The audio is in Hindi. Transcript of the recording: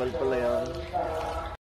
Balik pala yan.